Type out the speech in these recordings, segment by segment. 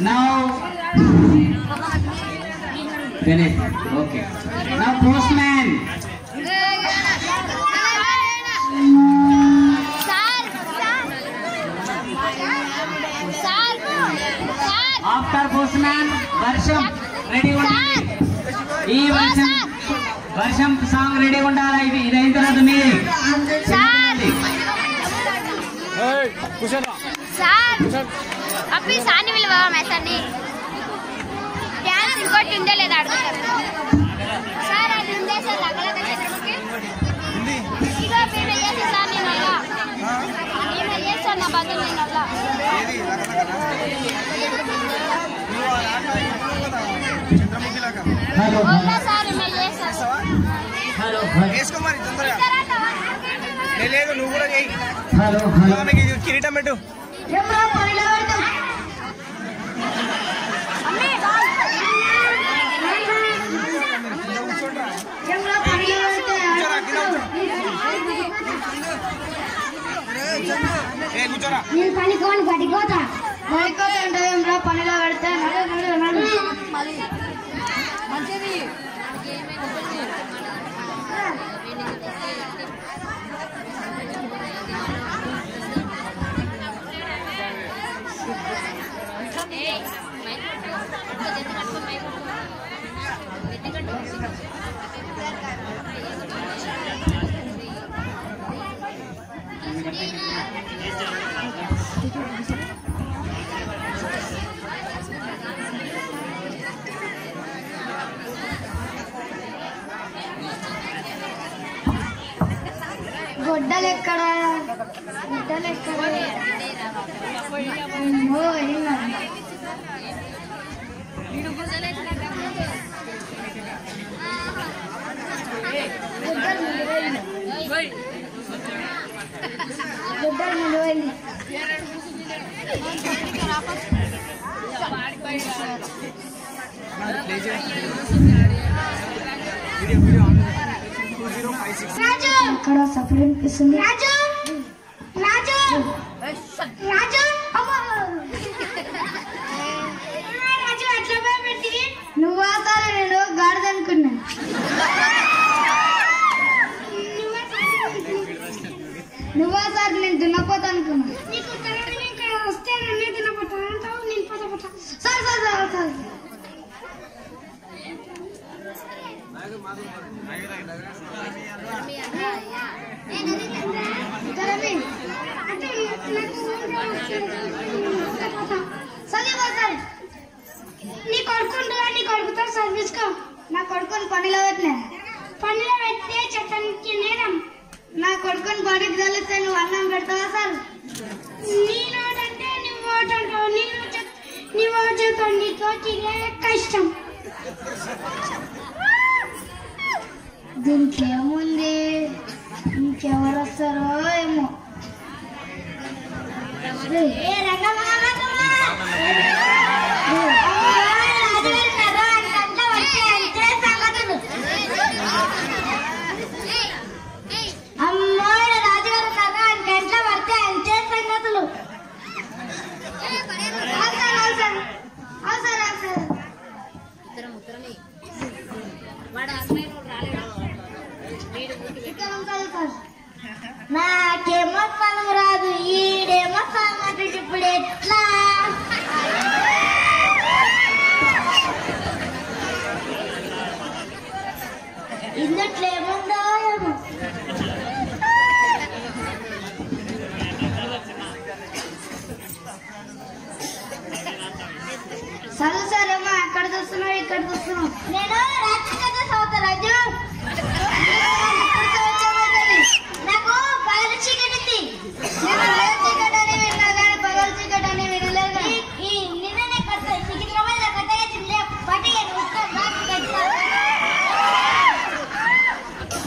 Now, finish. Okay. Now, postman. Sir sir sir After postman, వర్షం ready ఉండాలి ఈ వర్షం వర్షం సాంగ్ రెడీ ఉండాలి ఇది ఇది అయిన తర్వాత మీరు సార్ సార్ అప్పి సాని విలువ మెసండి డ్యాన్స్ ఇంకోటి ఉందే లేదా అడుగుతారు సార్ అది ఉందే సార్ లగలగ చిత్రముకి ఇగో మేము చేసి సార్ నేను అలా మేము చేస్తాను నా బదులు నేను అలా హలో. ఓకే సార్ మేము చేస్తాను. హలో. వేసుకో మరి తొందరగా. లే, లేదు నువ్వు కూడా చేయి. కిరీటం పెట్టు. కూర్చో. ఏ కూర్చోరా నేను పనికోని పడిపోతా పనికోని అంటే ఏమరా పనిలో పెడితే నడు నడు గొడ్డలు ఎక్కడ గొడ్డలు ఎక్కడ ఓ, ఏం కాదు. గొడ్డలు నిలువైంది. గొడ్డలు నిలువైంది. వీడియో వీడియో ఇక్కడ సఫర్ అనిపిస్తుంది? రాజు! రాజు! రాజు! రాజు అట్లా పెట్టి నువ్వు ఆతారు నేను గాడిద అనుకున్నా. నువ్వు ఆతారు నేను దున్నపోతా అనుకున్నా నీకు ఇక్కడ వస్తే నన్నే దున్నపోతా అంటావు నేను పోతా పోతా సరే సరే సరే సరే ఇద్దరమే. అంటే నాకు చదివిపోతాను నీ కొడుకుంటు నీ కొడుకుతో చదివించుకో నా కొడుకుని పనిలో పెట్టినా పనిలో పెడితే చట్టానికి నేరం నా కొడుకుని బడికి తెలిస్తే నువ్వు అన్నం పెడతావా సార్ నీ నోటంటే నువ్వు ఓటంటావు నీ నువ్వు చెప్తావు నీకు ఇదే కష్టం దీనికి ఏముంది? ఇంకెవరు వస్తారో ఏమో. ఏ రంగమాగమ్మా! ఏ, నాకేమో పనులు రాదు ఈడేమో సంగతి ఇప్పుడు ఎట్లా? ఇందట్లో ఏముందో ఏమో. చదువు సరేమో అక్కడ చూస్తున్నావు ఇక్కడ చూస్తున్నావు నేను రాత్రి కదా చదువుతా రాజు.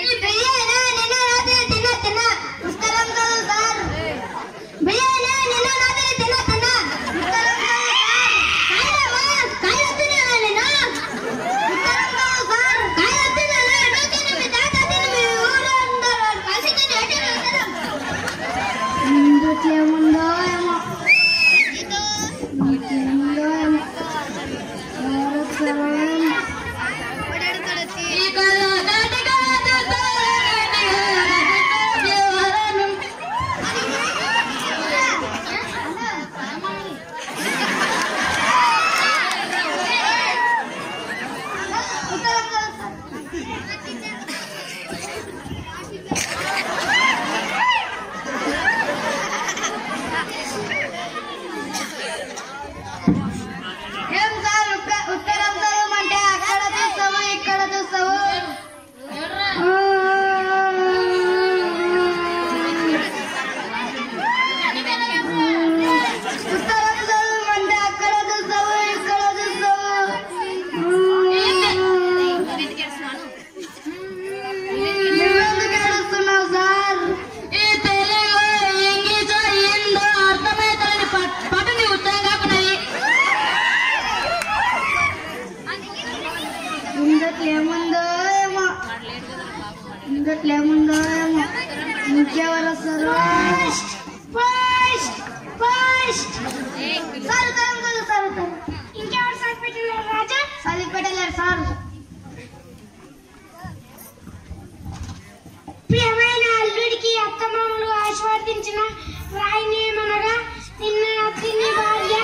Hey, ఇంకట్లు సార్ ప్రియమైన అల్లుడికి అత్తమామలు ఆశీర్వదించిన రాయిని మనగా నిన్న రాత్రి భార్య.